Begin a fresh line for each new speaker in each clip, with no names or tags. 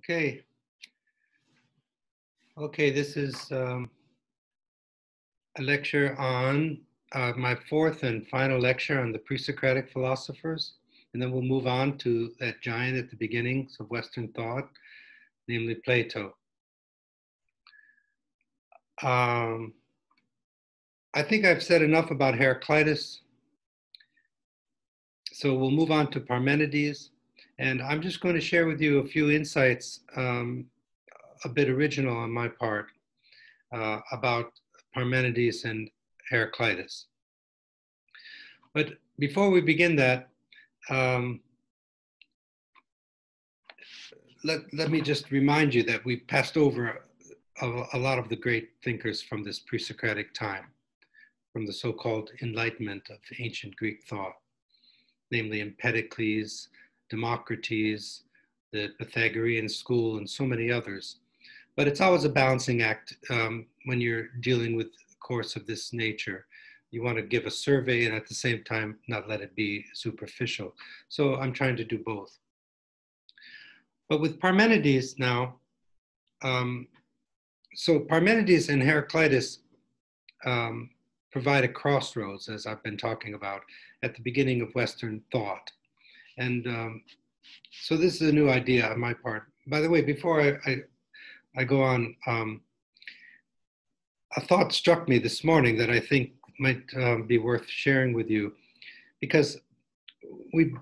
Okay. Okay, this is um, a lecture on uh, my fourth and final lecture on the pre-Socratic philosophers. And then we'll move on to that giant at the beginnings of Western thought, namely Plato. Um, I think I've said enough about Heraclitus. So we'll move on to Parmenides. And I'm just going to share with you a few insights, um, a bit original on my part, uh, about Parmenides and Heraclitus. But before we begin that, um, let, let me just remind you that we passed over a, a lot of the great thinkers from this pre Socratic time, from the so called Enlightenment of ancient Greek thought, namely Empedocles, Democritus, the Pythagorean school, and so many others. But it's always a balancing act um, when you're dealing with a course of this nature. You want to give a survey and at the same time not let it be superficial. So I'm trying to do both. But with Parmenides now, um, so Parmenides and Heraclitus um, provide a crossroads, as I've been talking about, at the beginning of Western thought. And um, so this is a new idea on my part. By the way, before I, I, I go on, um, a thought struck me this morning that I think might um, be worth sharing with you, because we've,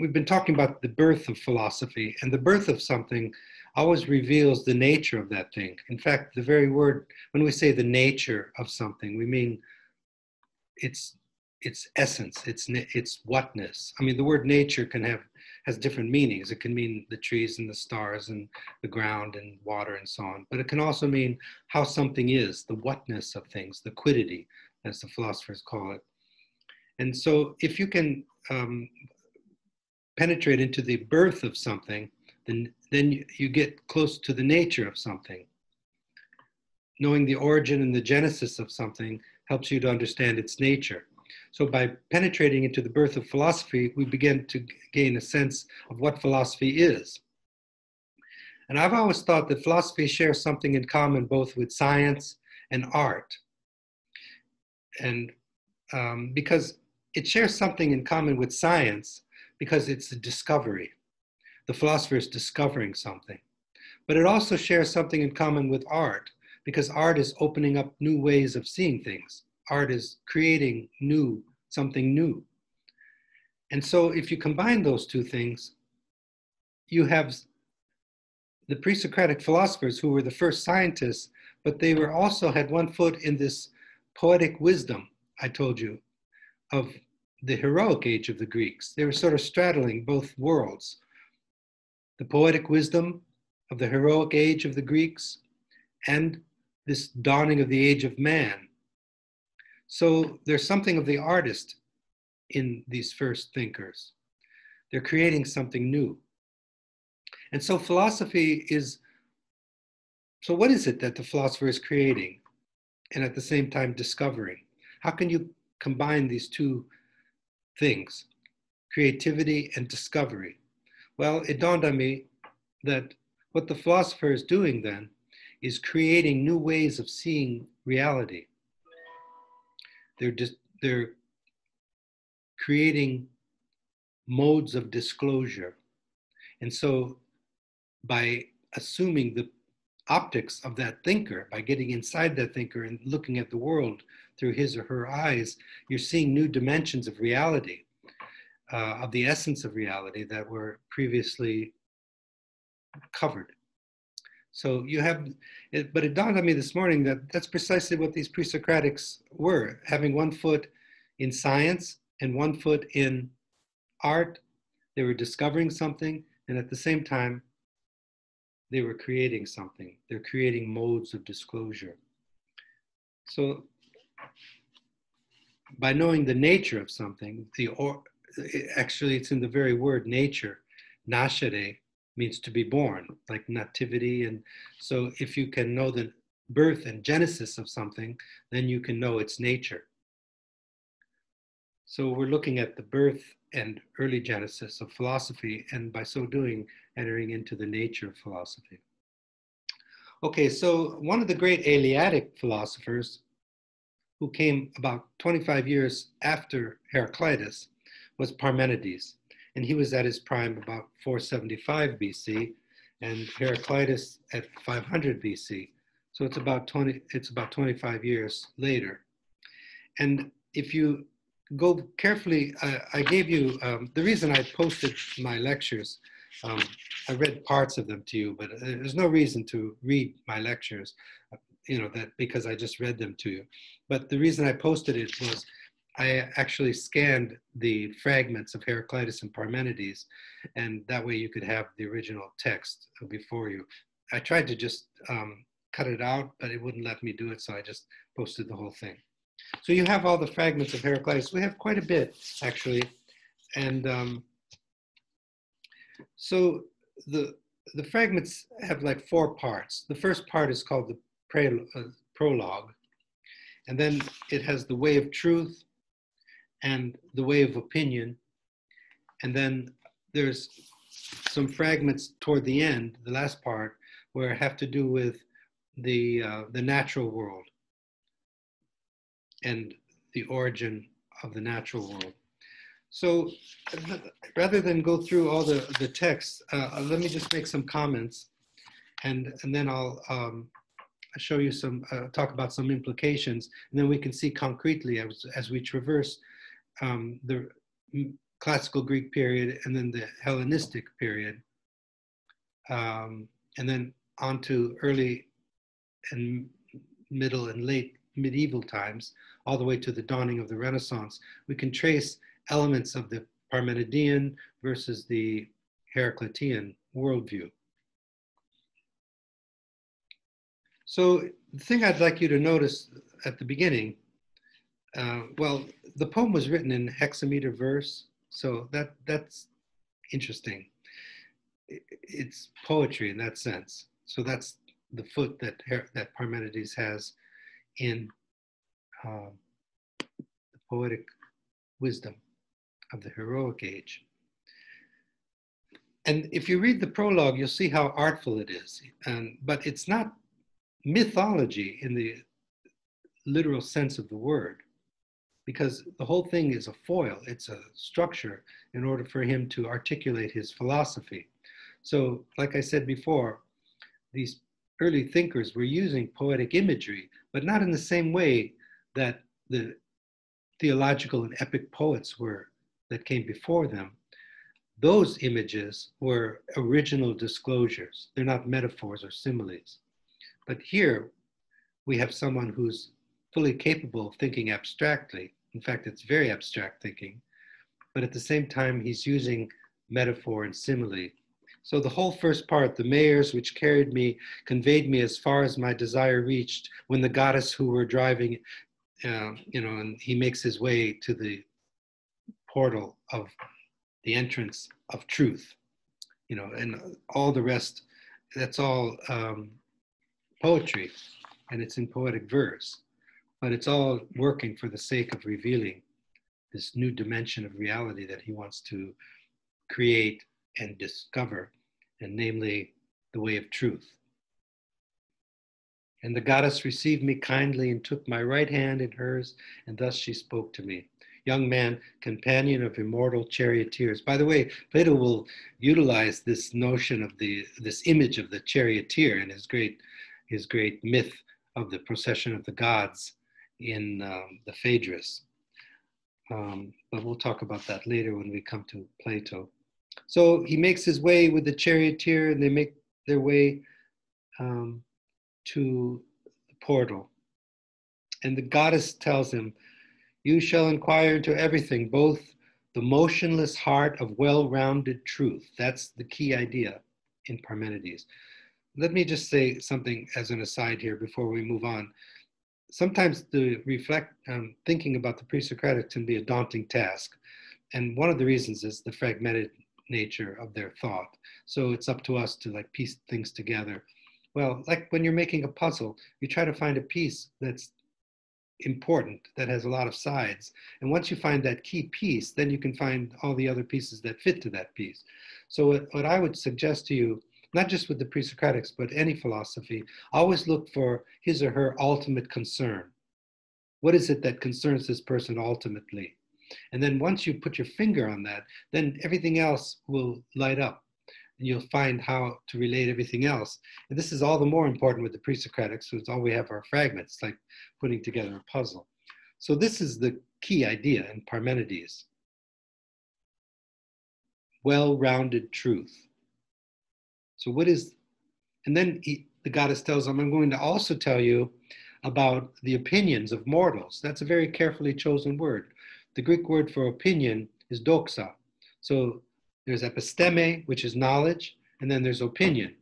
we've been talking about the birth of philosophy, and the birth of something always reveals the nature of that thing. In fact, the very word, when we say the nature of something, we mean its its essence, its its whatness. I mean, the word nature can have has different meanings. It can mean the trees and the stars and the ground and water and so on, but it can also mean how something is, the whatness of things, the quiddity, as the philosophers call it. And so, if you can um, penetrate into the birth of something, then then you get close to the nature of something. Knowing the origin and the genesis of something helps you to understand its nature. So by penetrating into the birth of philosophy, we begin to gain a sense of what philosophy is. And I've always thought that philosophy shares something in common both with science and art. And um, because it shares something in common with science because it's a discovery. The philosopher is discovering something. But it also shares something in common with art because art is opening up new ways of seeing things art is creating new, something new. And so if you combine those two things, you have the pre-Socratic philosophers who were the first scientists, but they were also had one foot in this poetic wisdom, I told you, of the heroic age of the Greeks. They were sort of straddling both worlds. The poetic wisdom of the heroic age of the Greeks and this dawning of the age of man so there's something of the artist in these first thinkers. They're creating something new. And so philosophy is so, what is it that the philosopher is creating and at the same time discovering? How can you combine these two things, creativity and discovery? Well, it dawned on me that what the philosopher is doing then is creating new ways of seeing reality. They're just they're creating modes of disclosure. And so by assuming the optics of that thinker, by getting inside that thinker and looking at the world through his or her eyes, you're seeing new dimensions of reality, uh, of the essence of reality that were previously covered. So you have, it, but it dawned on me this morning that that's precisely what these pre-Socratics were, having one foot in science and one foot in art. They were discovering something, and at the same time, they were creating something. They're creating modes of disclosure. So by knowing the nature of something, the or, actually it's in the very word nature, nascere, means to be born, like nativity. And so if you can know the birth and genesis of something, then you can know its nature. So we're looking at the birth and early genesis of philosophy, and by so doing, entering into the nature of philosophy. Okay, so one of the great Eleatic philosophers who came about 25 years after Heraclitus was Parmenides. And he was at his prime about 475 BC and Heraclitus at 500 BC. So it's about 20, it's about 25 years later. And if you go carefully, I, I gave you, um, the reason I posted my lectures um, I read parts of them to you, but uh, there's no reason to read my lectures, uh, you know, that because I just read them to you. But the reason I posted it was I actually scanned the fragments of Heraclitus and Parmenides, and that way you could have the original text before you. I tried to just um, cut it out, but it wouldn't let me do it, so I just posted the whole thing. So you have all the fragments of Heraclitus. We have quite a bit, actually, and um, so the the fragments have like four parts. The first part is called the pre, uh, prologue, and then it has the way of truth and the way of opinion, and then there's some fragments toward the end, the last part, where have to do with the uh, the natural world and the origin of the natural world. So rather than go through all the, the text, uh, let me just make some comments and, and then I'll um, show you some, uh, talk about some implications, and then we can see concretely as, as we traverse um, the classical Greek period and then the Hellenistic period, um, and then on to early and middle and late medieval times, all the way to the dawning of the Renaissance. We can trace elements of the Parmenidean versus the Heraclitean worldview. So the thing I'd like you to notice at the beginning, uh, well, the poem was written in hexameter verse, so that that's interesting. It's poetry in that sense. So that's the foot that that Parmenides has in uh, the poetic wisdom of the heroic age. And if you read the prologue, you'll see how artful it is. And, but it's not mythology in the literal sense of the word, because the whole thing is a foil, it's a structure in order for him to articulate his philosophy. So, like I said before, these early thinkers were using poetic imagery, but not in the same way that the theological and epic poets were that came before them, those images were original disclosures. They're not metaphors or similes. But here we have someone who's fully capable of thinking abstractly. In fact, it's very abstract thinking. But at the same time, he's using metaphor and simile. So the whole first part, the mares which carried me, conveyed me as far as my desire reached, when the goddess who were driving, uh, you know, and he makes his way to the portal of the entrance of truth, you know, and all the rest, that's all um, poetry and it's in poetic verse, but it's all working for the sake of revealing this new dimension of reality that he wants to create and discover, and namely the way of truth. And the goddess received me kindly and took my right hand in hers, and thus she spoke to me young man, companion of immortal charioteers. By the way, Plato will utilize this notion of the this image of the charioteer in his great his great myth of the procession of the gods in um, the Phaedrus. Um, but we'll talk about that later when we come to Plato. So he makes his way with the charioteer, and they make their way um, to the portal. And the goddess tells him, you shall inquire into everything, both the motionless heart of well rounded truth. That's the key idea in Parmenides. Let me just say something as an aside here before we move on. Sometimes the reflect, um, thinking about the pre Socratic can be a daunting task. And one of the reasons is the fragmented nature of their thought. So it's up to us to like piece things together. Well, like when you're making a puzzle, you try to find a piece that's important, that has a lot of sides. And once you find that key piece, then you can find all the other pieces that fit to that piece. So, what, what I would suggest to you, not just with the pre Socratics, but any philosophy, always look for his or her ultimate concern. What is it that concerns this person ultimately? And then once you put your finger on that, then everything else will light up. And you'll find how to relate everything else. And this is all the more important with the pre-Socratics, so it's all we have are fragments, like putting together a puzzle. So this is the key idea in Parmenides. Well-rounded truth. So what is, and then he, the goddess tells him, I'm going to also tell you about the opinions of mortals. That's a very carefully chosen word. The Greek word for opinion is doxa. So there's episteme, which is knowledge, and then there's opinion,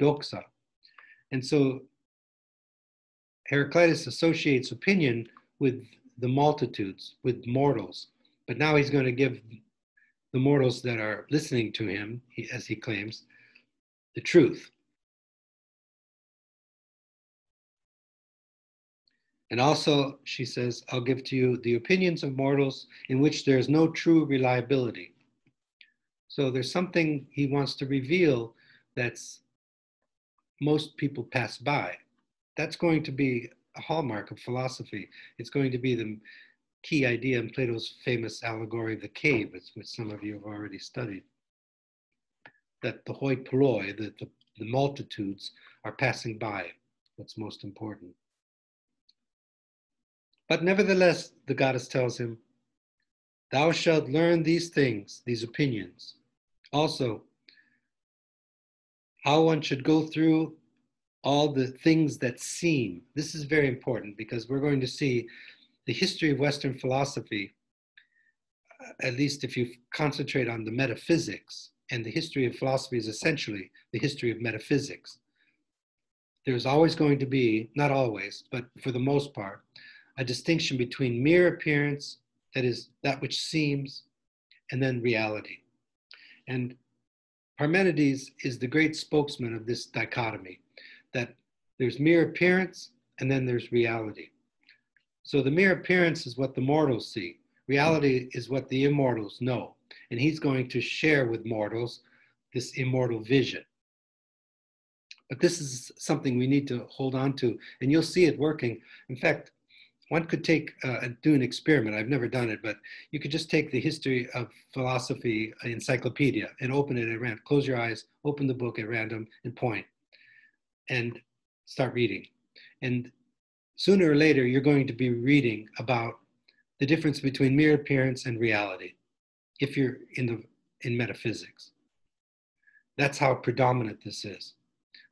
doxa. And so Heraclitus associates opinion with the multitudes, with mortals. But now he's going to give the mortals that are listening to him, as he claims, the truth. And also, she says, I'll give to you the opinions of mortals in which there is no true reliability. So there's something he wants to reveal that's most people pass by. That's going to be a hallmark of philosophy. It's going to be the key idea in Plato's famous allegory of the cave, which some of you have already studied. That the hoi polloi, that the, the multitudes, are passing by. What's most important. But nevertheless, the goddess tells him, Thou shalt learn these things, these opinions. Also, how one should go through all the things that seem. This is very important because we're going to see the history of Western philosophy, at least if you concentrate on the metaphysics, and the history of philosophy is essentially the history of metaphysics. There's always going to be, not always, but for the most part, a distinction between mere appearance, that is, that which seems, and then reality. And Parmenides is the great spokesman of this dichotomy that there's mere appearance and then there's reality. So the mere appearance is what the mortals see, reality is what the immortals know. And he's going to share with mortals this immortal vision. But this is something we need to hold on to, and you'll see it working. In fact, one could take uh, do an experiment. I've never done it, but you could just take the history of philosophy encyclopedia and open it at random. Close your eyes, open the book at random, and point, and start reading. And sooner or later, you're going to be reading about the difference between mere appearance and reality, if you're in the in metaphysics. That's how predominant this is.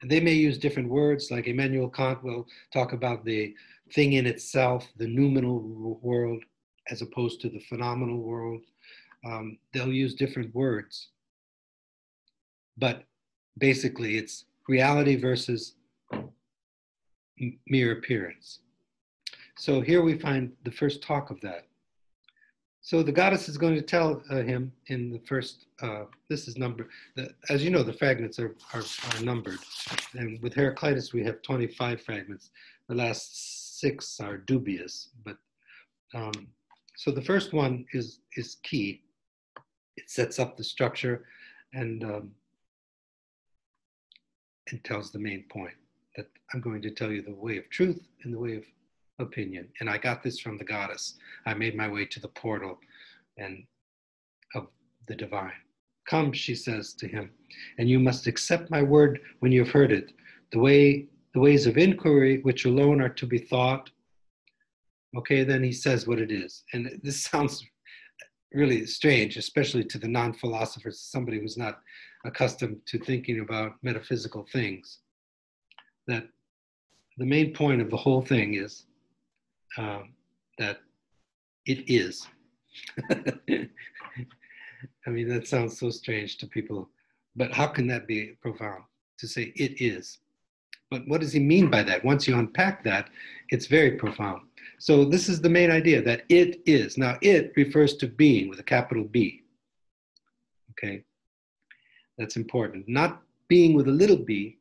And they may use different words, like Immanuel Kant will talk about the thing in itself, the noumenal world, as opposed to the phenomenal world. Um, they'll use different words. But basically, it's reality versus mere appearance. So here we find the first talk of that. So the goddess is going to tell uh, him in the first, uh, this is number, the, as you know, the fragments are, are, are numbered. And with Heraclitus, we have 25 fragments. The last six are dubious, but um, so the first one is is key. It sets up the structure and um, and tells the main point that I'm going to tell you the way of truth and the way of opinion. And I got this from the goddess. I made my way to the portal and of the divine. Come, she says to him, and you must accept my word when you've heard it. The way the ways of inquiry, which alone are to be thought. Okay, then he says what it is. And this sounds really strange, especially to the non philosophers, somebody who's not accustomed to thinking about metaphysical things. That the main point of the whole thing is um, that it is. I mean, that sounds so strange to people, but how can that be profound to say it is? But what does he mean by that? Once you unpack that, it's very profound. So this is the main idea that it is. Now, it refers to being with a capital B. Okay, that's important. Not being with a little b,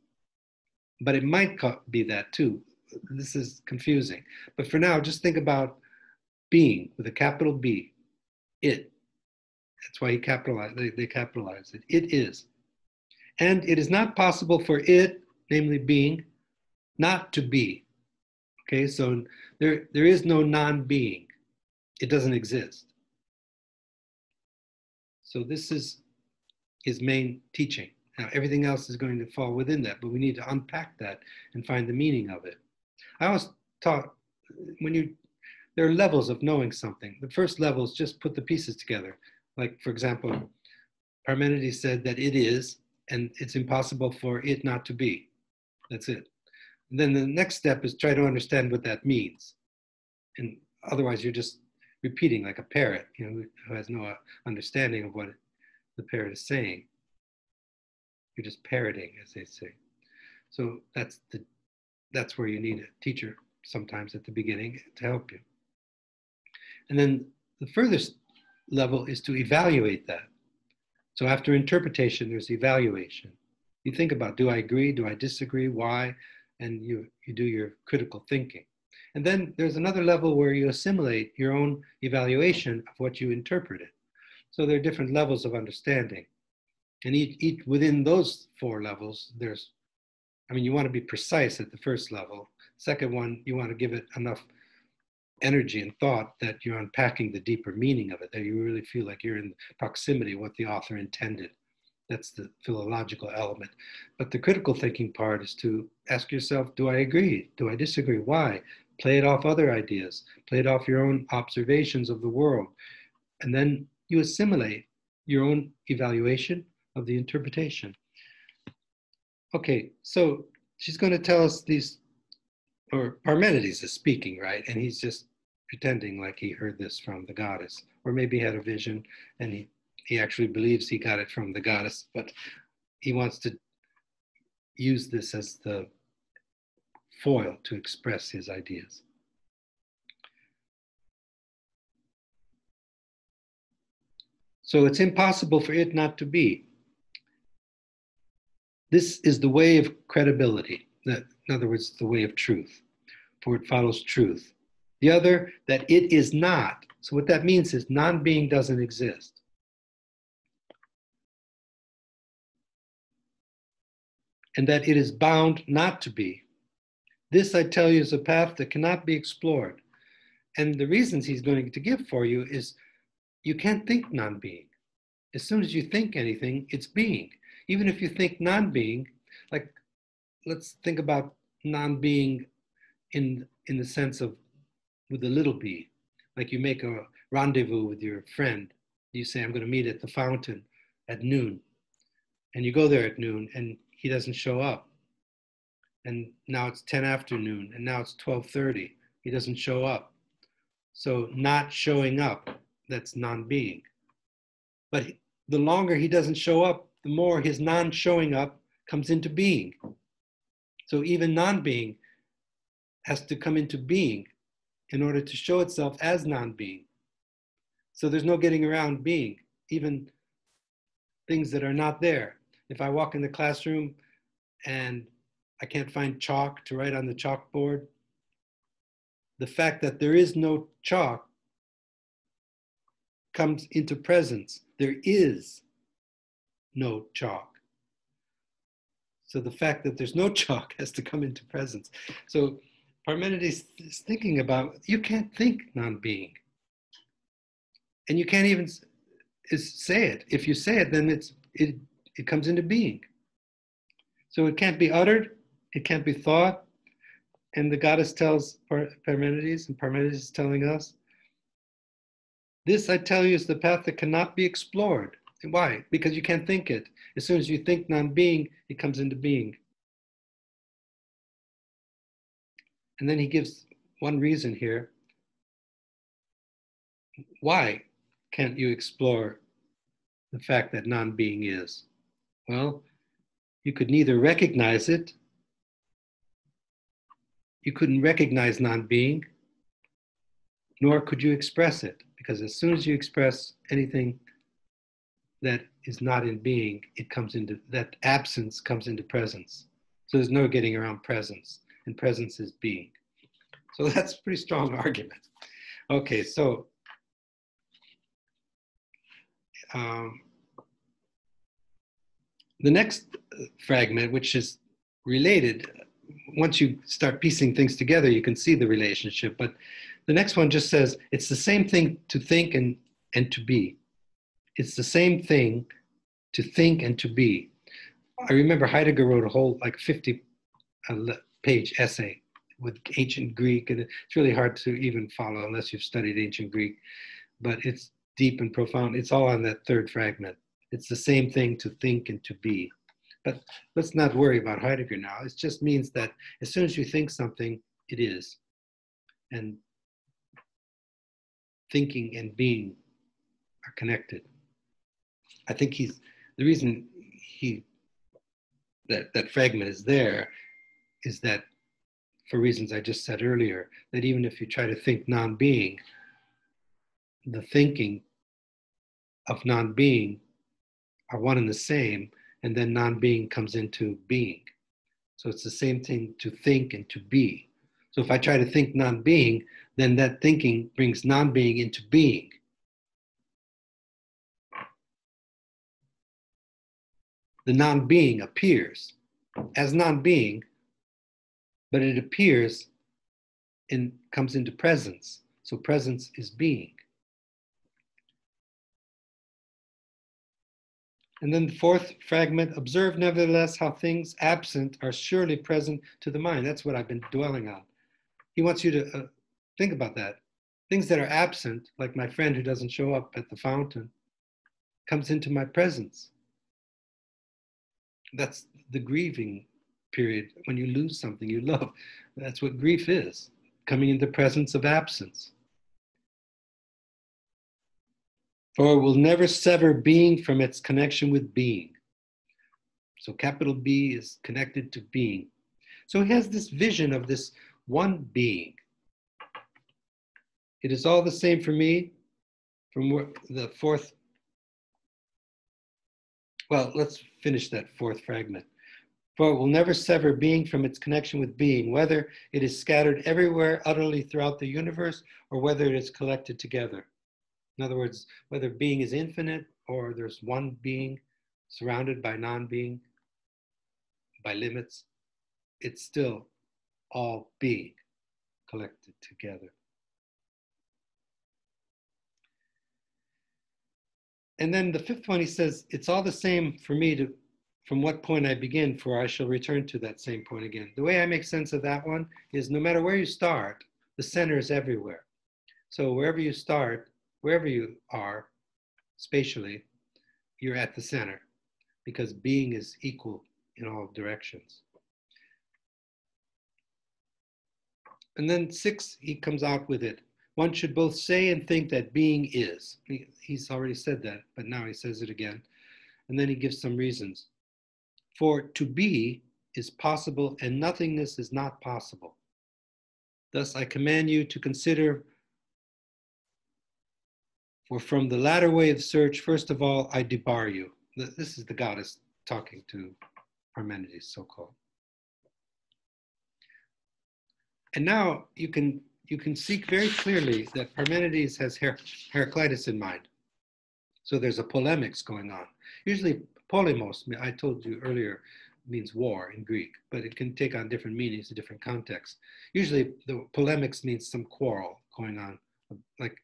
but it might be that too. This is confusing. But for now, just think about being with a capital B, it. That's why he capitalized, they, they capitalize it. It is. And it is not possible for it, namely being, not to be. Okay, so there, there is no non being, it doesn't exist. So this is his main teaching. Now, everything else is going to fall within that, but we need to unpack that and find the meaning of it. I always taught when you, there are levels of knowing something. The first level is just put the pieces together. Like, for example, Parmenides said that it is, and it's impossible for it not to be. That's it. And then the next step is try to understand what that means. And otherwise, you're just repeating like a parrot, you know, who has no understanding of what the parrot is saying. You're just parroting, as they say. So that's the that's where you need a teacher sometimes at the beginning to help you. And then the furthest level is to evaluate that. So after interpretation, there's evaluation. You think about do I agree, do I disagree, why, and you, you do your critical thinking. And then there's another level where you assimilate your own evaluation of what you interpreted. So there are different levels of understanding. And each, each within those four levels, there's, I mean, you want to be precise at the first level. Second one, you want to give it enough energy and thought that you're unpacking the deeper meaning of it, that you really feel like you're in proximity what the author intended. That's the philological element. But the critical thinking part is to ask yourself, do I agree? Do I disagree? Why? Play it off other ideas, play it off your own observations of the world. And then you assimilate your own evaluation of the interpretation. Okay, so she's going to tell us these, or Parmenides is speaking, right? And he's just pretending like he heard this from the goddess, or maybe he had a vision and he, he actually believes he got it from the goddess, but he wants to use this as the foil to express his ideas. So it's impossible for it not to be. This is the way of credibility, that, in other words, the way of truth, for it follows truth. The other, that it is not. So, what that means is non being doesn't exist. And that it is bound not to be. This, I tell you, is a path that cannot be explored. And the reasons he's going to give for you is you can't think non being. As soon as you think anything, it's being. Even if you think non being, like let's think about non being in, in the sense of with a little b. Like you make a rendezvous with your friend. You say, I'm going to meet at the fountain at noon. And you go there at noon and he doesn't show up. And now it's 10 afternoon and now it's 12:30. He doesn't show up. So not showing up, that's non-being. But the longer he doesn't show up, the more his non-showing up comes into being. So even non-being has to come into being in order to show itself as non being. So there's no getting around being, even things that are not there. If I walk in the classroom and I can't find chalk to write on the chalkboard, the fact that there is no chalk comes into presence. There is no chalk. So the fact that there's no chalk has to come into presence. So Parmenides is thinking about you can't think non-being, and you can't even say it. If you say it, then it's it it comes into being. So it can't be uttered, it can't be thought, and the goddess tells Parmenides, and Parmenides is telling us, this I tell you is the path that cannot be explored. Why? Because you can't think it. As soon as you think non-being, it comes into being. And then he gives one reason here. Why can't you explore the fact that non being is? Well, you could neither recognize it, you couldn't recognize non being, nor could you express it. Because as soon as you express anything that is not in being, it comes into that absence comes into presence. So there's no getting around presence. and presence is being. So that's a pretty strong argument. Okay, so um, the next fragment, which is related, once you start piecing things together, you can see the relationship. But the next one just says it's the same thing to think and, and to be. It's the same thing to think and to be. I remember Heidegger wrote a whole like 50 uh, page essay with ancient Greek, and it's really hard to even follow unless you've studied ancient Greek. But it's deep and profound. It's all on that third fragment. It's the same thing to think and to be. But let's not worry about Heidegger now. It just means that as soon as you think something, it is. And thinking and being are connected. I think he's the reason he that that fragment is there is that for reasons I just said earlier, that even if you try to think non-being, the thinking of non-being are one and the same, and then non-being comes into being. So it's the same thing to think and to be. So if I try to think non-being, then that thinking brings non-being into being. The non-being appears as non-being, but it appears and comes into presence. So presence is being. And then the fourth fragment observe nevertheless how things absent are surely present to the mind. That's what I've been dwelling on. He wants you to uh, think about that. Things that are absent, like my friend who doesn't show up at the fountain, comes into my presence. That's the grieving period when you lose something you love. That's what grief is coming into presence of absence. for it will never sever being from its connection with being. So capital B is connected to being. So he has this vision of this one being. It is all the same for me from the fourth. Well, let's finish that fourth fragment. For it will never sever being from its connection with being, whether it is scattered everywhere utterly throughout the universe or whether it is collected together. In other words, whether being is infinite or there's one being surrounded by non being, by limits, it's still all being collected together. And then the fifth one, he says, it's all the same for me to from what point I begin, for I shall return to that same point again. The way I make sense of that one is no matter where you start, the center is everywhere. So wherever you start, wherever you are spatially, you're at the center because being is equal in all directions. And then six, he comes out with it. One should both say and think that being is. He, he's already said that, but now he says it again. And then he gives some reasons. For to be is possible and nothingness is not possible. Thus, I command you to consider for from the latter way of search, first of all, I debar you. This is the goddess talking to Parmenides, so called. And now you can you can see very clearly that Parmenides has Her- Heraclitus in mind. So there's a polemics going on. Usually polemos, I told you earlier, means war in Greek, but it can take on different meanings in different contexts. Usually the polemics means some quarrel going on, like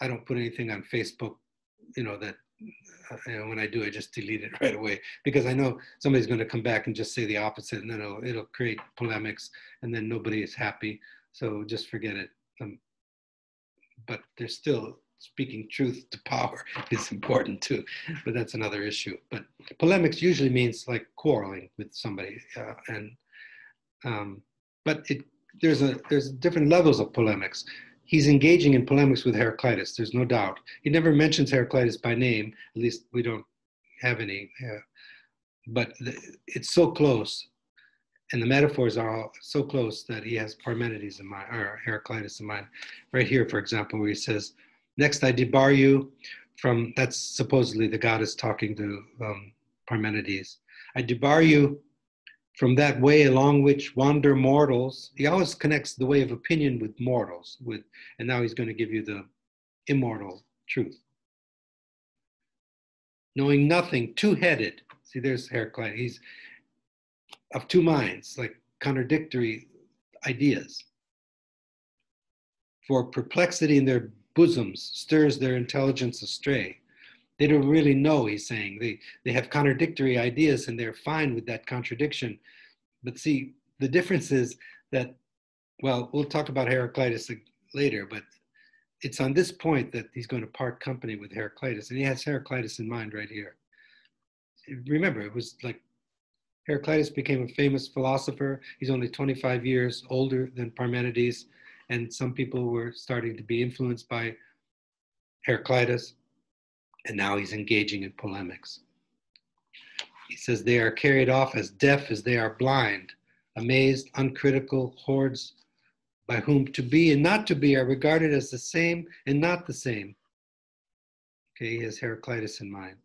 I don't put anything on Facebook, you know, that uh, when I do, I just delete it right away because I know somebody's going to come back and just say the opposite, and then it'll, it'll create polemics, and then nobody is happy. So just forget it. Um, but there's still speaking truth to power is important too, but that's another issue. But polemics usually means like quarreling with somebody, uh, and um, but it there's a there's different levels of polemics he's engaging in polemics with Heraclitus, there's no doubt. He never mentions Heraclitus by name, at least we don't have any. Uh, but the, it's so close, and the metaphors are all so close that he has Parmenides in mind, or Heraclitus in mind. Right here, for example, where he says, Next, I debar you from, that's supposedly the goddess talking to um, Parmenides. I debar you from that way along which wander mortals. He always connects the way of opinion with mortals, with, and now he's going to give you the immortal truth. Knowing nothing, two-headed. See, there's Heraclitus. He's of two minds, like contradictory ideas. For perplexity in their bosoms stirs their intelligence astray. They don't really know, he's saying. They, they have contradictory ideas and they're fine with that contradiction. But see, the difference is that, well, we'll talk about Heraclitus later, but it's on this point that he's going to part company with Heraclitus, and he has Heraclitus in mind right here. Remember, it was like Heraclitus became a famous philosopher. He's only 25 years older than Parmenides, and some people were starting to be influenced by Heraclitus, and now he's engaging in polemics. He says they are carried off as deaf as they are blind, amazed, uncritical hordes by whom to be and not to be are regarded as the same and not the same. Okay, he has Heraclitus in mind.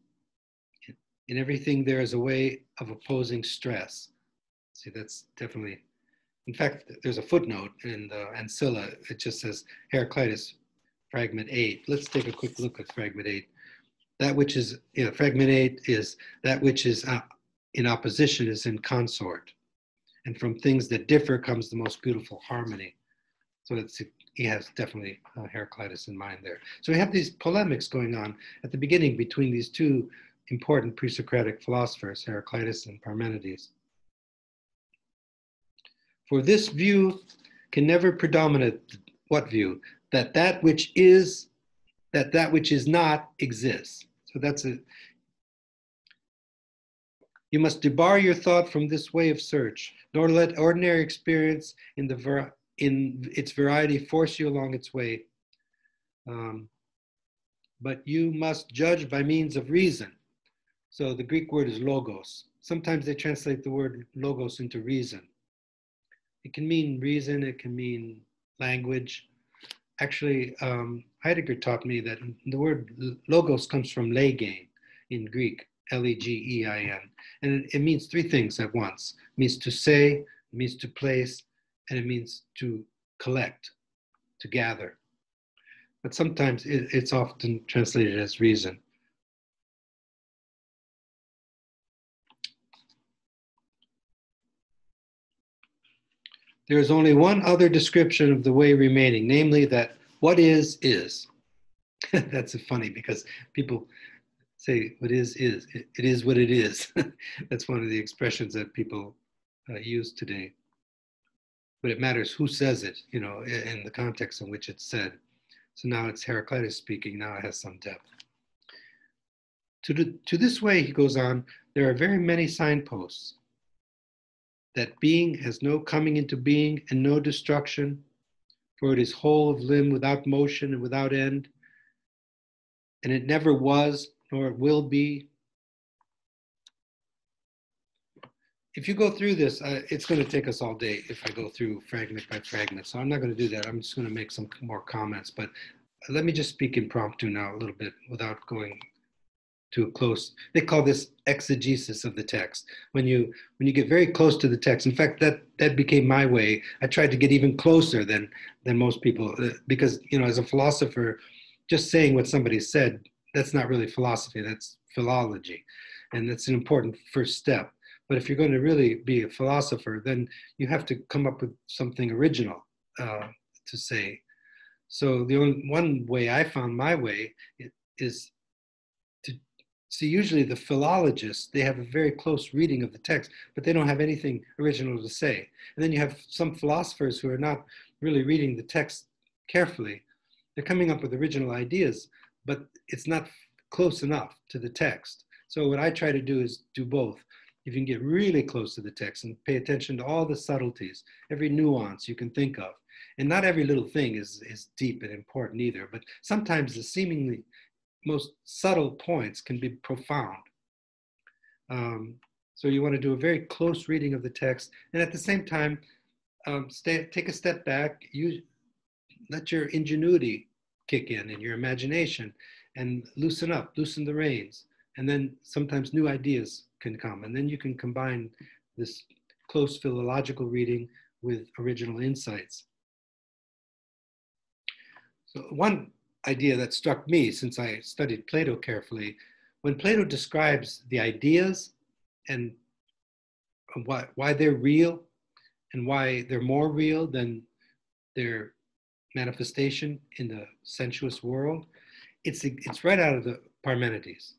In everything, there is a way of opposing stress. See, that's definitely, in fact, there's a footnote in the Ancilla. It just says Heraclitus, fragment eight. Let's take a quick look at fragment eight. That which is, you know, fragment eight is that which is uh, in opposition is in consort. And from things that differ comes the most beautiful harmony. So it's, he has definitely uh, Heraclitus in mind there. So we have these polemics going on at the beginning between these two important pre-Socratic philosophers, Heraclitus and Parmenides. For this view can never predominate what view? That that which is, that that which is not exists. So that's a, you must debar your thought from this way of search, nor let ordinary experience in the in its variety force you along its way. Um, but you must judge by means of reason. So the Greek word is logos. Sometimes they translate the word logos into reason. It can mean reason, it can mean language. Actually, um, Heidegger taught me that the word logos comes from legein in Greek, L E G E I N. And it, means three things at once it means to say, it means to place, and it means to collect, to gather. But sometimes it, it's often translated as reason. There is only one other description of the way remaining, namely that what is, is. That's funny because people say what is, is. It, it is what it is. That's one of the expressions that people uh, use today but it matters who says it, you know, in the context in which it's said. So now it's Heraclitus speaking, now it has some depth. To, the, to this way, he goes on, there are very many signposts that being has no coming into being and no destruction, for it is whole of limb without motion and without end, and it never was, nor it will be, if you go through this, uh, it's going to take us all day if I go through fragment by fragment. So I'm not going to do that. I'm just going to make some more comments. But let me just speak impromptu now a little bit without going too close. They call this exegesis of the text. When you when you get very close to the text. In fact, that that became my way. I tried to get even closer than than most people uh, because you know, as a philosopher, just saying what somebody said that's not really philosophy. That's philology, and that's an important first step but if you're going to really be a philosopher, then you have to come up with something original uh, to say. So the only one way I found my way is to see. Usually the philologists they have a very close reading of the text, but they don't have anything original to say. And then you have some philosophers who are not really reading the text carefully. They're coming up with original ideas, but it's not close enough to the text. So what I try to do is do both if you can get really close to the text and pay attention to all the subtleties, every nuance you can think of. And not every little thing is, is deep and important either, but sometimes the seemingly most subtle points can be profound. Um, so you want to do a very close reading of the text, and at the same time, um, stay, take a step back. You let your ingenuity kick in and your imagination, and loosen up, loosen the reins, and then sometimes new ideas can come. And then you can combine this close philological reading with original insights. So one idea that struck me since I studied Plato carefully, when Plato describes the ideas and why, why they're real and why they're more real than their manifestation in the sensuous world, it's, it's right out of the Parmenides.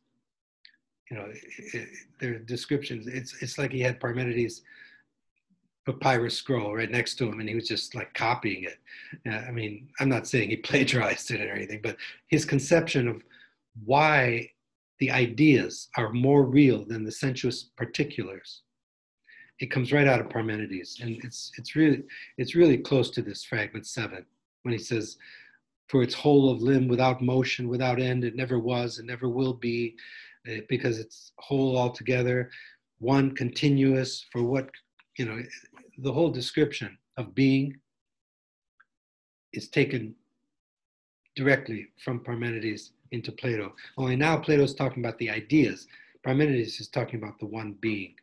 You know, it, it, their descriptions, it's, it's like he had Parmenides papyrus scroll right next to him and he was just like copying it. Uh, I mean, I'm not saying he plagiarized it or anything, but his conception of why the ideas are more real than the sensuous particulars. It comes right out of Parmenides, and it's it's really it's really close to this fragment seven when he says, "For its whole of limb, without motion, without end, it never was, and never will be, uh, because it's whole altogether, one continuous. For what you know, the whole description of being is taken directly from Parmenides into Plato. Only now Plato is talking about the ideas. Parmenides is talking about the one being.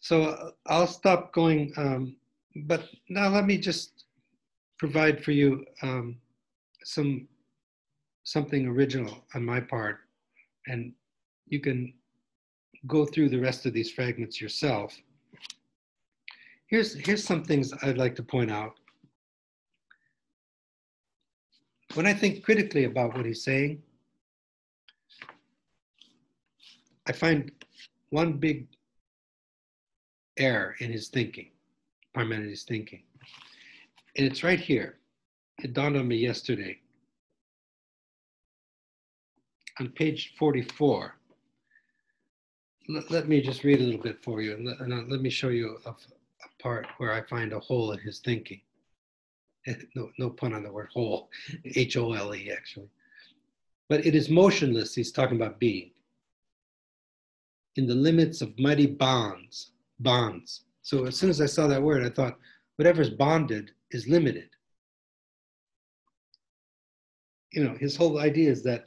So uh, I'll stop going, um, but now let me just provide for you um, some something original on my part, and you can go through the rest of these fragments yourself. Here's, here's some things I'd like to point out. When I think critically about what he's saying, I find one big error in his thinking, Parmenides' thinking. And it's right here. It dawned on me yesterday. On page 44, let, let me just read a little bit for you and let, and uh, let me show you a, a, part where I find a hole in his thinking. No, no pun on the word hole, H O L E actually. But it is motionless, he's talking about being, in the limits of mighty bonds, bonds. So as soon as I saw that word, I thought, whatever's bonded is limited. You know, his whole idea is that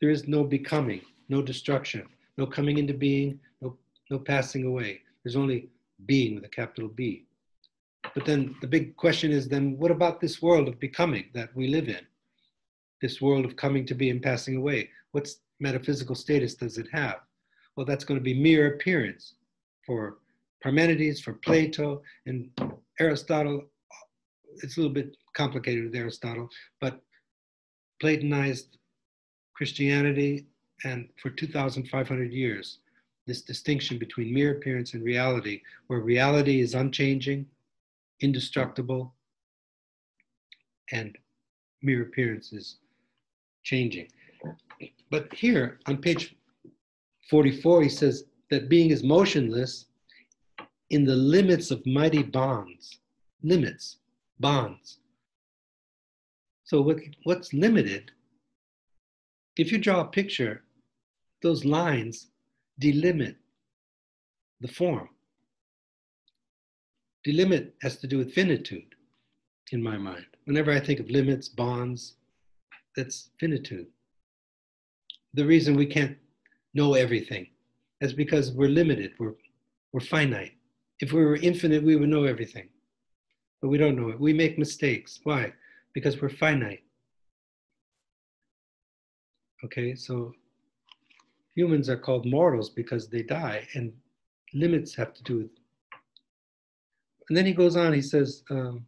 there is no becoming, no destruction no coming into being, no, no passing away. There's only being with a capital B. But then the big question is then what about this world of becoming that we live in? This world of coming to be and passing away. What's metaphysical status does it have? Well, that's going to be mere appearance for Parmenides, for Plato, and Aristotle. It's a little bit complicated with Aristotle, but Platonized Christianity and for 2,500 years, this distinction between mere appearance and reality, where reality is unchanging, indestructible, and mere appearance is changing. But here on page 44, he says that being is motionless in the limits of mighty bonds. Limits, bonds. So what, what's limited? If you draw a picture those lines delimit the form. Delimit has to do with finitude in my mind. Whenever I think of limits, bonds, that's finitude. The reason we can't know everything is because we're limited, we're, we're finite. If we were infinite, we would know everything. But we don't know it. We make mistakes. Why? Because we're finite. Okay, so humans are called mortals because they die, and limits have to do with. And then he goes on, he says, um,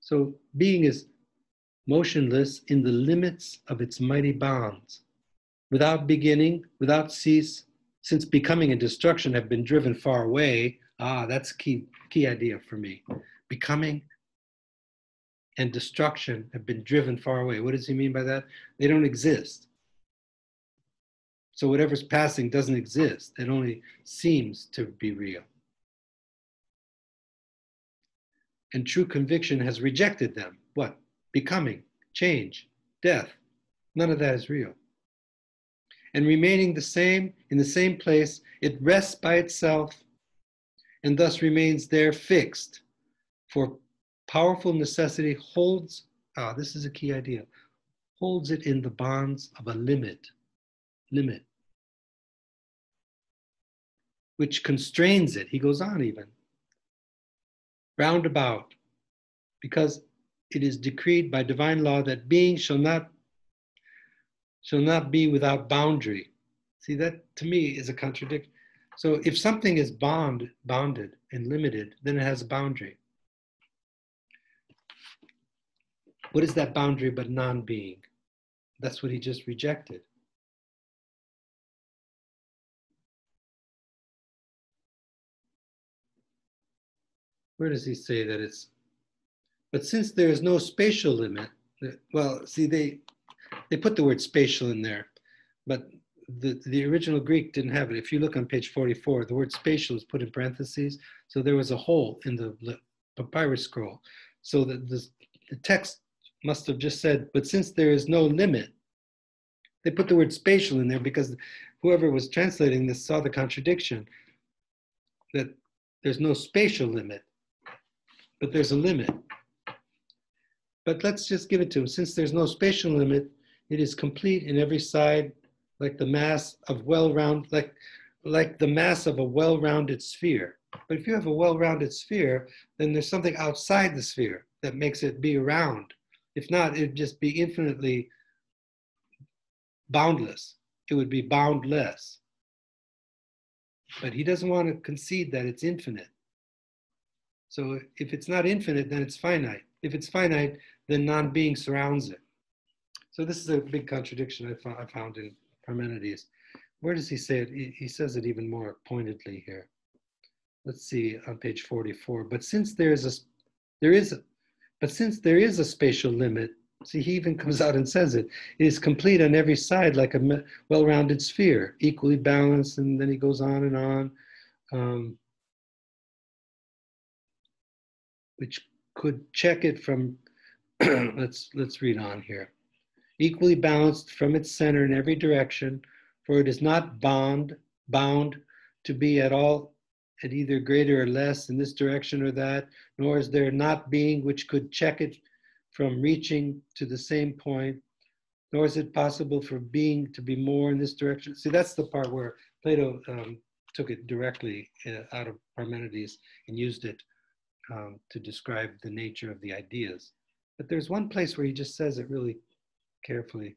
so being is motionless in the limits of its mighty bounds, without beginning, without cease, since becoming and destruction have been driven far away. Ah, that's key key idea for me. Becoming and destruction have been driven far away. What does he mean by that? They don't exist. So whatever's passing doesn't exist, it only seems to be real. And true conviction has rejected them. What? Becoming, change, death. None of that is real. And remaining the same, in the same place, it rests by itself and thus remains there fixed. For powerful necessity holds, ah, this is a key idea, holds it in the bonds of a limit. Limit. Which constrains it. He goes on even. Roundabout, because it is decreed by divine law that being shall not shall not be without boundary. See that to me is a contradiction. So if something is bound, bounded and limited, then it has a boundary. What is that boundary but non-being? That's what he just rejected. Where does he say that it's but since there is no spatial limit, well, see, they they put the word spatial in there, but the, the original Greek didn't have it. If you look on page 44, the word spatial is put in parentheses. So there was a hole in the papyrus scroll. So the, the, the text must have just said, but since there is no limit, they put the word spatial in there because whoever was translating this saw the contradiction that there's no spatial limit, but there's a limit. But let's just give it to him. Since there's no spatial limit, it is complete in every side, like the mass of well-round, like, like the mass of a well-rounded sphere. But if you have a well-rounded sphere, then there's something outside the sphere that makes it be round. If not, it'd just be infinitely boundless. It would be boundless. But he doesn't want to concede that it's infinite. So if it's not infinite, then it's finite. If it's finite, then non-being surrounds it. So this is a big contradiction I, found in Parmenides. Where does he say it? He says it even more pointedly here. Let's see on page 44. But since there is a there is a, but since there is a spatial limit, see he even comes out and says it. It is complete on every side like a well-rounded sphere, equally balanced, and then he goes on and on. Um, which could check it from let's, let's read on here. Equally balanced from its center in every direction, for it is not bound, bound to be at all at either greater or less in this direction or that, nor is there not being which could check it from reaching to the same point, nor is it possible for being to be more in this direction. See, that's the part where Plato um, took it directly uh, out of Parmenides and used it um, to describe the nature of the ideas. But there's one place where he just says it really carefully.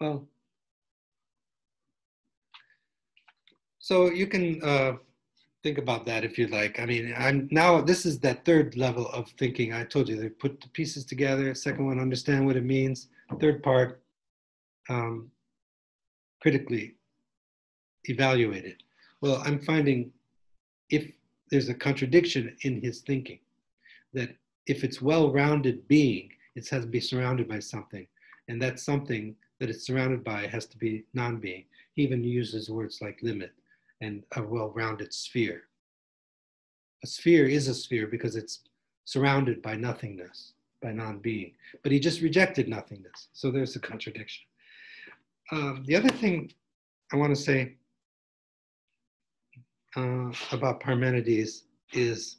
Well, so you can uh, think about that if you'd like. I mean, I'm now, this is that third level of thinking. I told you they put the pieces together. Second one, understand what it means. Third part, um, critically evaluate it. Well, I'm finding if there's a contradiction in his thinking that if it's well-rounded being, it has to be surrounded by something. And that something that it's surrounded by has to be non-being. He even uses words like limit and a well-rounded sphere. A sphere is a sphere because it's surrounded by nothingness, by non-being. But he just rejected nothingness. So there's a contradiction. Um, the other thing I want to say uh, about Parmenides is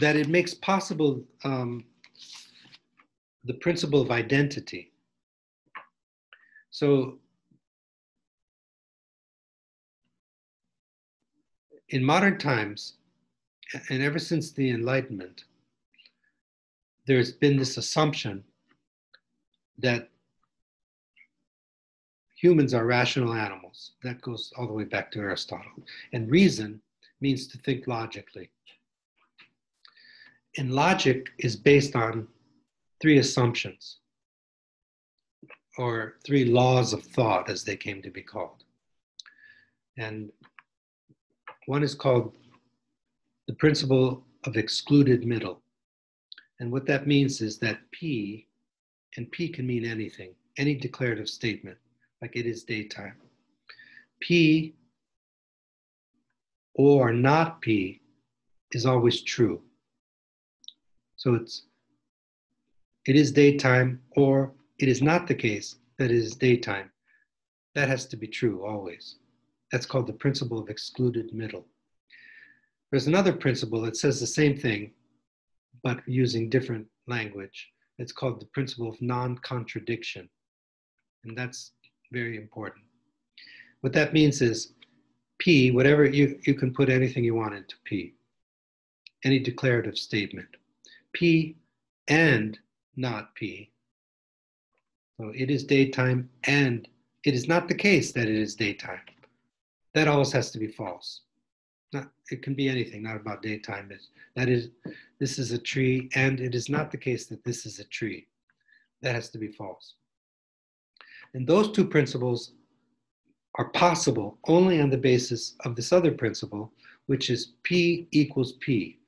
that it makes possible um, the principle of identity. So in modern times, and ever since the Enlightenment, there's been this assumption that humans are rational animals. That goes all the way back to Aristotle. And reason means to think logically. And logic is based on three assumptions, or three laws of thought, as they came to be called. And one is called the principle of excluded middle. And what that means is that P, and P can mean anything, any declarative statement, like it is daytime. P or not P is always true. So it's it is daytime or it is not the case that it is daytime. That has to be true always. That's called the principle of excluded middle. There's another principle that says the same thing, but using different language. It's called the principle of non contradiction. And that's very important. What that means is P, whatever you, you can put anything you want into P, any declarative statement. P and not P. So it is daytime and it is not the case that it is daytime. That always has to be false. Not, it can be anything, not about daytime. That is, this is a tree, and it is not the case that this is a tree. That has to be false. And those two principles are possible only on the basis of this other principle, which is P equals P.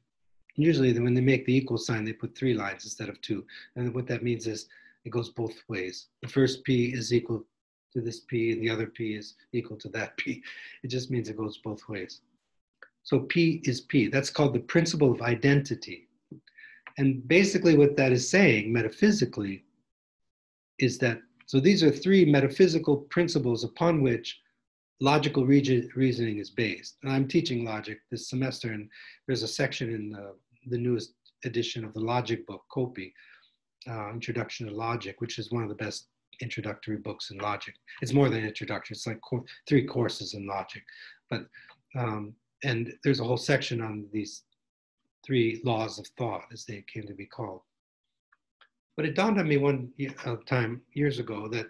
Usually, when they make the equal sign, they put three lines instead of two. And what that means is it goes both ways. The first P is equal to this P, and the other P is equal to that P. It just means it goes both ways. So P is P. That's called the principle of identity. And basically, what that is saying metaphysically is that so these are three metaphysical principles upon which logical reasoning is based. And I'm teaching logic this semester, and there's a section in the, the newest edition of the logic book, Copi, uh, Introduction to Logic, which is one of the best introductory books in logic. It's more than introduction, it's like co- three courses in logic. But um, and there's a whole section on these three laws of thought, as they came to be called. But it dawned on me one uh, time years ago that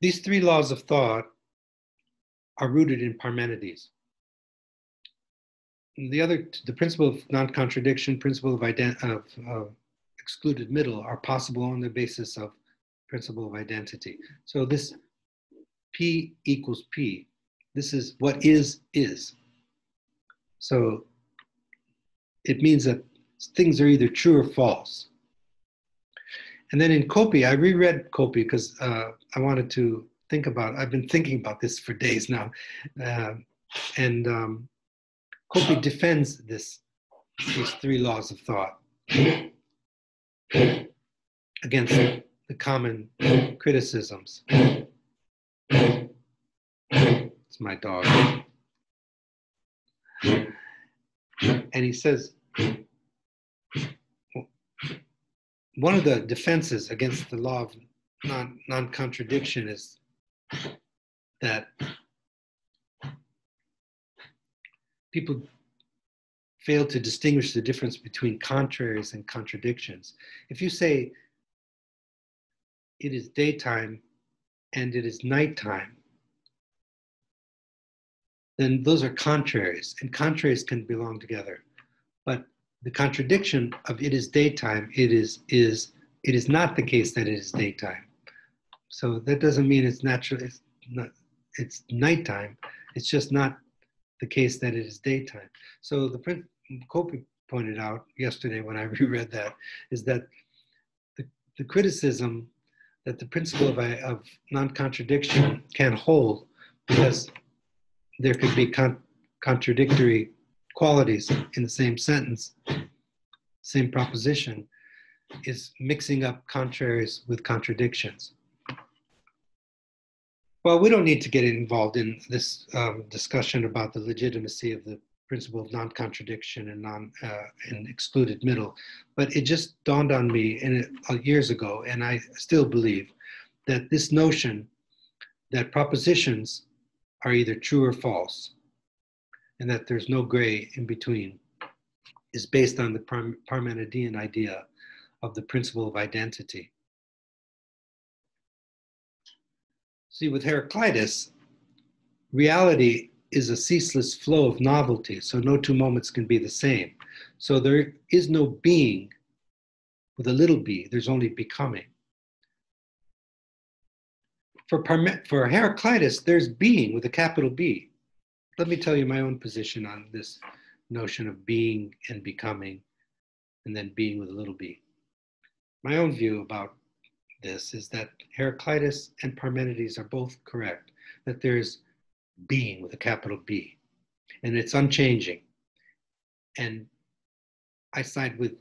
these three laws of thought are rooted in Parmenides. the other, the principle of non-contradiction, principle of, of uh, excluded middle are possible on the basis of principle of identity. So this P equals P. This is what is, is. So it means that things are either true or false. And then in Copi, I reread Copi because uh, I wanted to think about, I've been thinking about this for days now. Uh, and um, Copi defends this, these three laws of thought against the common criticisms. It's my dog. And he says, one of the defenses against the law of non, non-contradiction is that people fail to distinguish the difference between contraries and contradictions. If you say it is daytime and it is nighttime, then those are contraries, and contraries can belong together. But the contradiction of it is daytime, it is is it is not the case that it is daytime. So that doesn't mean it's natural. It's not. It's nighttime. It's just not the case that it is daytime. So the print Copi pointed out yesterday when I reread that is that the, the criticism that the principle of, of non-contradiction can hold because there could be con- contradictory qualities in the same sentence, same proposition, is mixing up contraries with contradictions. Well, we don't need to get involved in this um, discussion about the legitimacy of the principle of non-contradiction and non uh, and excluded middle, but it just dawned on me in uh, years ago, and I still believe that this notion that propositions are either true or false, and that there's no gray in between, is based on the Parmenidean idea of the principle of identity. See, with Heraclitus, reality is a ceaseless flow of novelty, so no two moments can be the same. So there is no being with a little b, there's only becoming. For, for Heraclitus, there's being with a capital B. Let me tell you my own position on this notion of being and becoming, and then being with a little b. My own view about this is that Heraclitus and Parmenides are both correct, that there's being with a capital B, and it's unchanging. And I side with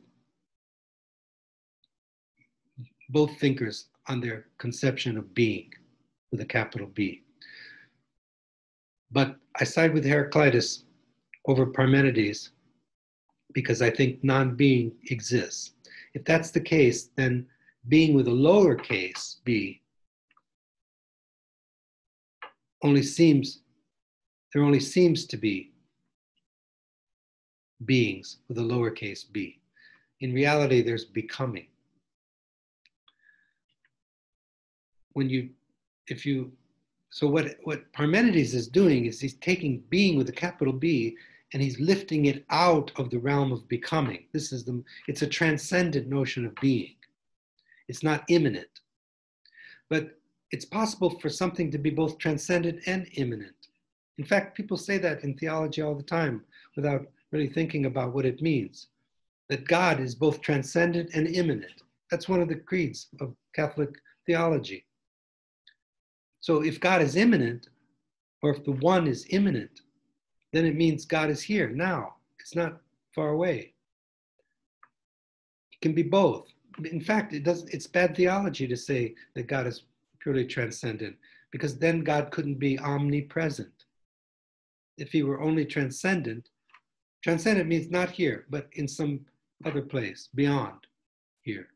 both thinkers on their conception of being with a capital B. But I side with Heraclitus over Parmenides because I think non being exists. if that's the case, then being with a lowercase b only seems, there only seems to be beings with a lowercase b. In reality, there's becoming. When you, if you, so what, what Parmenides is doing is he's taking being with a capital B and he's lifting it out of the realm of becoming. This is the, it's a transcendent notion of being. It's not immanent. But it's possible for something to be both transcendent and immanent. In fact, people say that in theology all the time without really thinking about what it means. That God is both transcendent and immanent. That's one of the creeds of Catholic theology. So if God is immanent, or if the one is immanent, then it means God is here now. It's not far away. It can be both. In fact, it does it's bad theology to say that God is purely transcendent, because then God couldn't be omnipresent. If he were only transcendent, transcendent means not here, but in some other place, beyond here.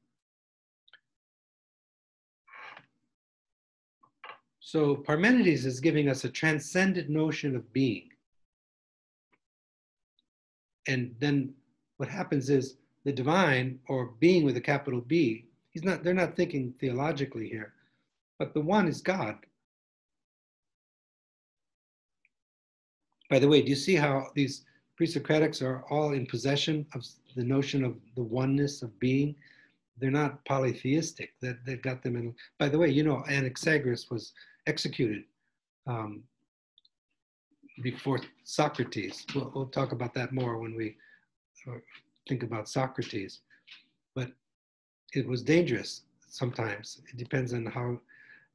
So Parmenides is giving us a transcendent notion of being. And then what happens is the divine or being with a capital B, he's not, they're not thinking theologically here, but the one is God. By the way, do you see how these pre-Socratics are all in possession of the notion of the oneness of being? They're not polytheistic. That they got them in. By the way, you know, Anaxagoras was executed um, before Socrates. We'll, we'll, talk about that more when we uh, think about Socrates. But it was dangerous sometimes. It depends on how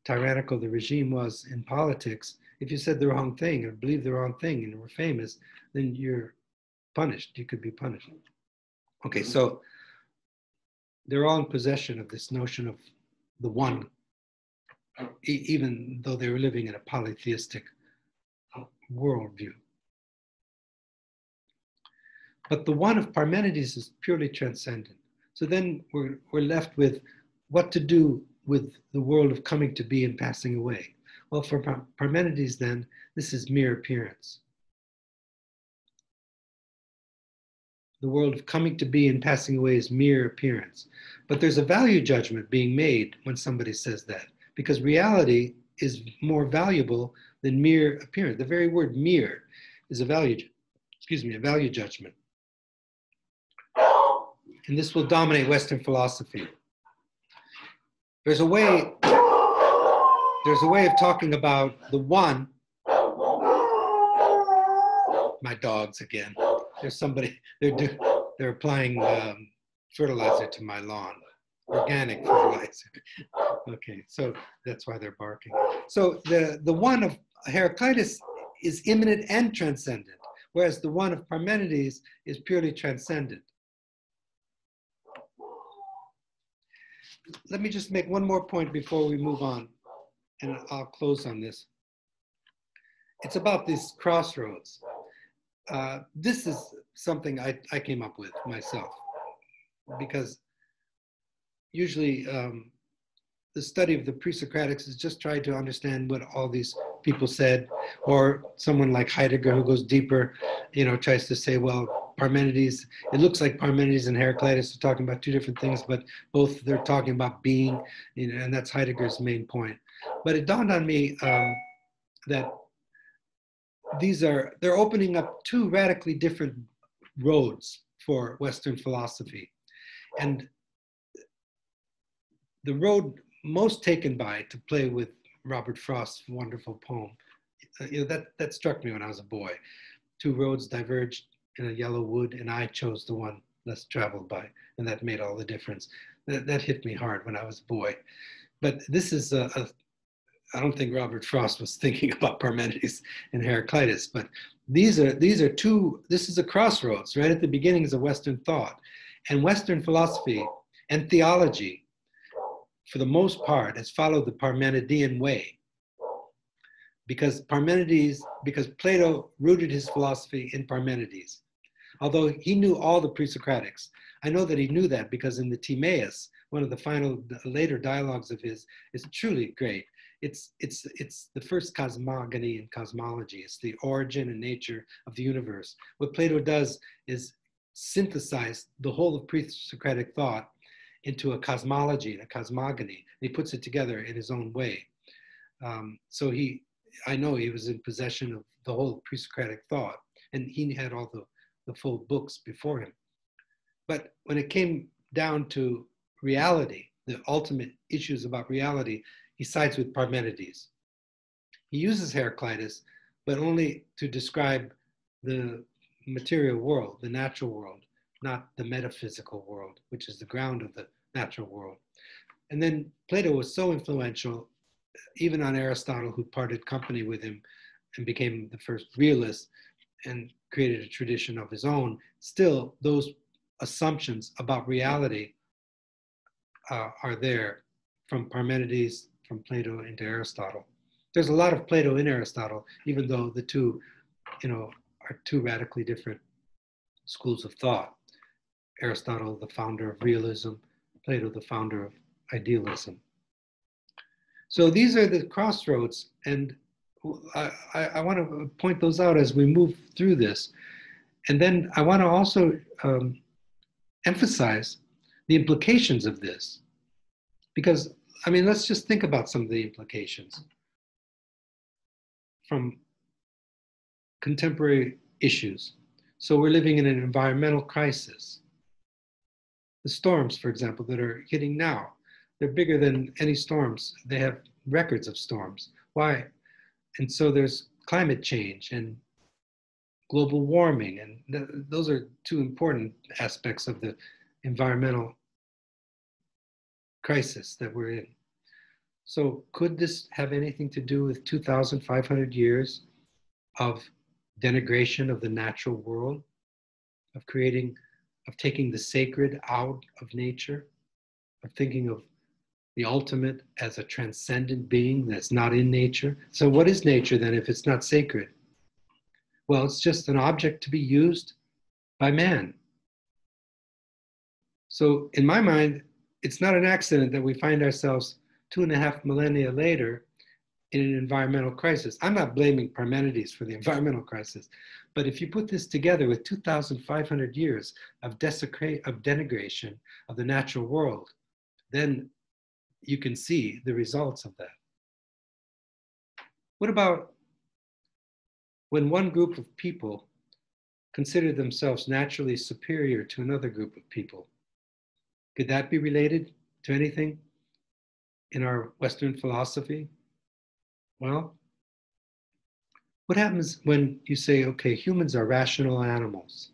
tyrannical the regime was in politics. If you said the wrong thing or believed the wrong thing and were famous, then you're punished. You could be punished. Okay, so they're all in possession of this notion of the one, even though they were living in a polytheistic uh, worldview. But the one of Parmenides is purely transcendent. So then we're, we're left with what to do with the world of coming to be and passing away. Well, for Parmenides, then, this is mere appearance. The world of coming to be and passing away is mere appearance. But there's a value judgment being made when somebody says that, because reality is more valuable than mere appearance. The very word mere is a value, excuse me, a value judgment. And this will dominate Western philosophy. There's a way, there's a way of talking about the one. My dogs again. There's somebody, they're, do, they're applying um, fertilizer to my lawn, organic fertilizer. okay, so that's why they're barking. So the, the one of Heraclitus is immanent and transcendent, whereas the one of Parmenides is purely transcendent. Let me just make one more point before we move on, and I'll close on this. It's about these crossroads. Uh, this is something I, I came up with myself because usually um, the study of the pre-Socratics is just trying to understand what all these people said, or someone like Heidegger who goes deeper, you know, tries to say, well, Parmenides, it looks like Parmenides and Heraclitus are talking about two different things, but both they're talking about being, you know, and that's Heidegger's main point. But it dawned on me um, that these are, they're opening up two radically different roads for Western philosophy. And the road most taken by to play with Robert Frost's wonderful poem. Uh, you know, that, that struck me when I was a boy. Two roads diverged in a yellow wood, and I chose the one less traveled by, and that made all the difference. That, that hit me hard when I was a boy. But this is a, a I don't think Robert Frost was thinking about Parmenides and Heraclitus, but these are these are two. This is a crossroads right at the beginnings of Western thought, and Western philosophy and theology for the most part, has followed the Parmenidean way. Because Parmenides, because Plato rooted his philosophy in Parmenides. Although he knew all the pre-Socratics, I know that he knew that because in the Timaeus, one of the final later dialogues of his is truly great. It's, it's, it's the first cosmogony in cosmology. It's the origin and nature of the universe. What Plato does is synthesize the whole of pre-Socratic thought into a cosmology and a cosmogony. He puts it together in his own way. Um, so he, I know he was in possession of the whole pre-Socratic thought, and he had all the, the full books before him. But when it came down to reality, the ultimate issues about reality, he sides with Parmenides. He uses Heraclitus, but only to describe the material world, the natural world, not the metaphysical world, which is the ground of the natural world. And then Plato was so influential, even on Aristotle, who parted company with him and became the first realist and created a tradition of his own. Still, those assumptions about reality uh, are there from Parmenides, from Plato into Aristotle. There's a lot of Plato in Aristotle, even though the two, you know, are two radically different schools of thought. Aristotle, the founder of realism, Plato, the founder of idealism. So these are the crossroads, and I, I, I want to point those out as we move through this. And then I want to also um, emphasize the implications of this. Because, I mean, let's just think about some of the implications from contemporary issues. So we're living in an environmental crisis. The storms, for example, that are hitting now, they're bigger than any storms. They have records of storms. Why? And so there's climate change and global warming, and th- those are two important aspects of the environmental crisis that we're in. So, could this have anything to do with 2,500 years of denigration of the natural world, of creating, of taking the sacred out of nature, of thinking of the ultimate as a transcendent being that's not in nature? So, what is nature then if it's not sacred? Well, it's just an object to be used by man. So, in my mind, it's not an accident that we find ourselves two and a half millennia later in an environmental crisis. I'm not blaming Parmenides for the environmental crisis, but if you put this together with 2,500 years of, desecrate, of denigration of the natural world, then you can see the results of that. What about when one group of people consider themselves naturally superior to another group of people? Could that be related to anything in our Western philosophy? Well, what happens when you say, okay, humans are rational animals?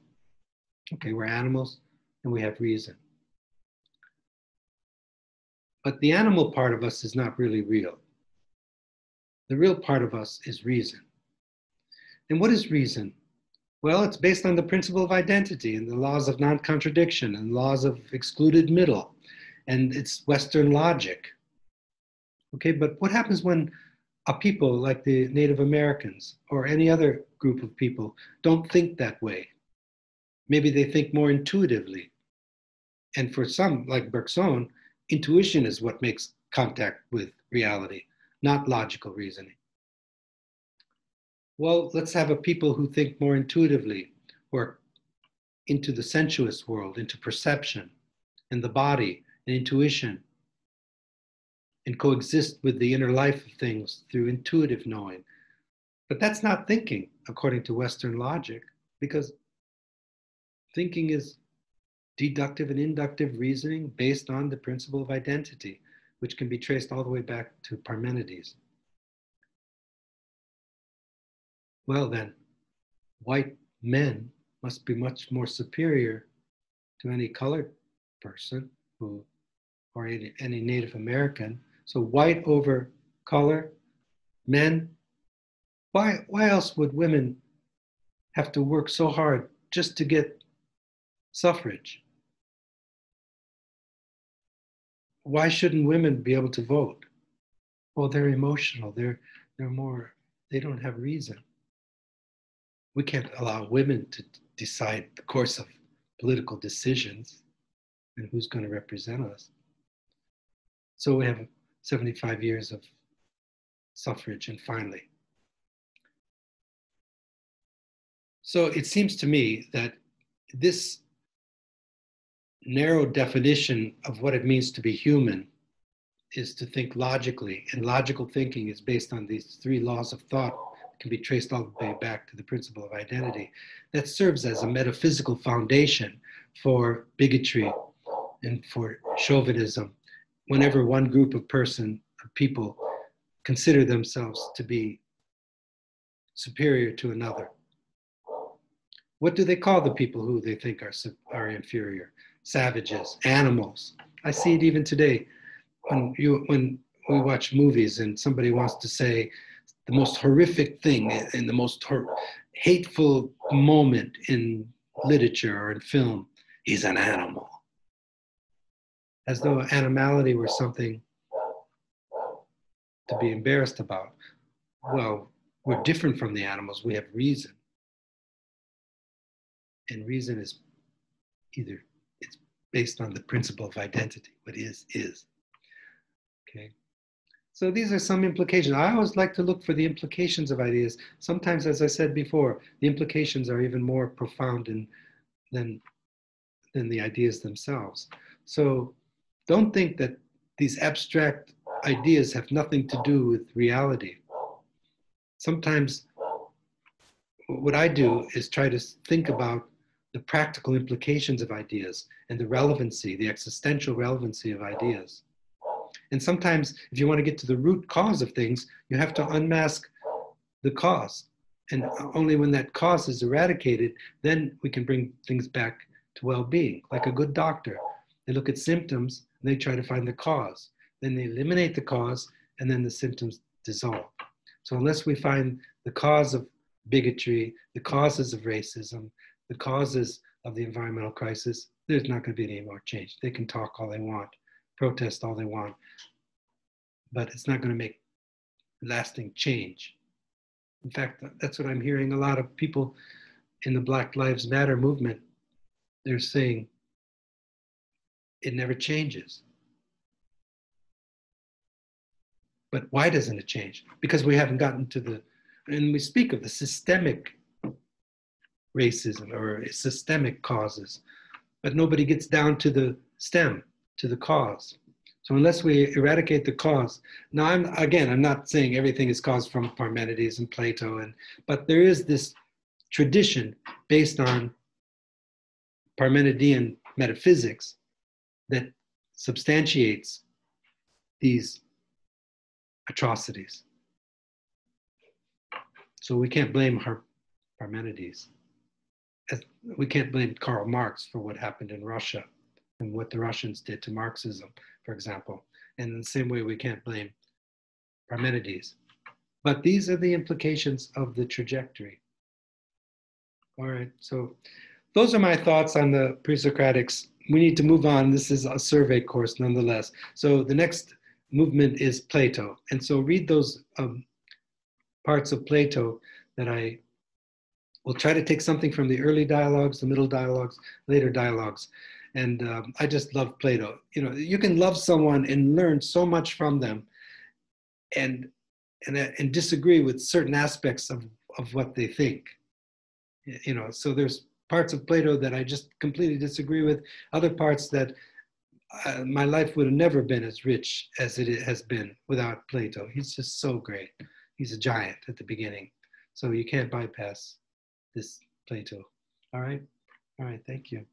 Okay, we're animals and we have reason. But the animal part of us is not really real. The real part of us is reason. And what is reason? Well, it's based on the principle of identity and the laws of non contradiction and laws of excluded middle, and it's Western logic. Okay, but what happens when a people like the Native Americans or any other group of people don't think that way? Maybe they think more intuitively. And for some, like Bergson, intuition is what makes contact with reality, not logical reasoning. Well, let's have a people who think more intuitively, or into the sensuous world, into perception and the body and intuition, and coexist with the inner life of things through intuitive knowing. But that's not thinking, according to Western logic, because thinking is deductive and inductive reasoning based on the principle of identity, which can be traced all the way back to Parmenides. Well, then, white men must be much more superior to any colored person who, or any, any Native American. So, white over color, men. Why, why else would women have to work so hard just to get suffrage? Why shouldn't women be able to vote? Well, they're emotional. They're, they're more, they don't have reason we can't allow women to decide the course of political decisions. and who's going to represent us. So we have 75 years of suffrage, and finally. So it seems to me that this narrow definition of what it means to be human is to think logically, and logical thinking is based on these three laws of thought can be traced all the way back to the principle of identity. That serves as a metaphysical foundation for bigotry and for chauvinism whenever one group of person of people consider themselves to be superior to another. What do they call the people who they think are, are inferior? Savages, animals. I see it even today when you when we watch movies and somebody wants to say the most horrific thing and the most hateful moment in literature or in film is an animal as though animality were something to be embarrassed about. Well, we're different from the animals. We have reason. And reason is either it's based on the principle of identity. What is, is. Okay. So these are some implications. I always like to look for the implications of ideas. Sometimes, as I said before, the implications are even more profound in, than, than the ideas themselves. So don't think that these abstract ideas have nothing to do with reality. Sometimes what I do is try to think about the practical implications of ideas and the relevancy, the existential relevancy of ideas. And sometimes, if you want to get to the root cause of things, you have to unmask the cause. And only when that cause is eradicated, then we can bring things back to well being, like a good doctor. They look at symptoms and they try to find the cause. Then they eliminate the cause, and then the symptoms dissolve. So, unless we find the cause of bigotry, the causes of racism, the causes of the environmental crisis, there's not going to be any more change. They can talk all they want, protest all they want, but it's not going to make lasting change. In fact, that's what I'm hearing a lot of people in the Black Lives Matter movement. They're saying it never changes. But why doesn't it change? Because we haven't gotten to the, and we speak of the systemic racism or systemic causes, but nobody gets down to the stem, to the cause. So unless we eradicate the cause, now I'm again, I'm not saying everything is caused from Parmenides and Plato, and but there is this tradition based on Parmenidean metaphysics that substantiates these atrocities. So we can't blame Har- Parmenides. We can't blame Karl Marx for what happened in Russia and what the Russians did to Marxism, for example. And in the same way, we can't blame Parmenides. But these are the implications of the trajectory. All right, so those are my thoughts on the pre Socratics we need to move on. This is a survey course nonetheless. So the next movement is Plato. And so read those um, parts of Plato that I will try to take something from the early dialogues, the middle dialogues, later dialogues. And um, I just love Plato. You know, you can love someone and learn so much from them and, and, and disagree with certain aspects of, of what they think. You know, so there's parts of Plato that I just completely disagree with, other parts that uh, my life would have never been as rich as it has been without Plato. He's just so great. He's a giant at the beginning. So you can't bypass this Plato. All right? All right, thank you.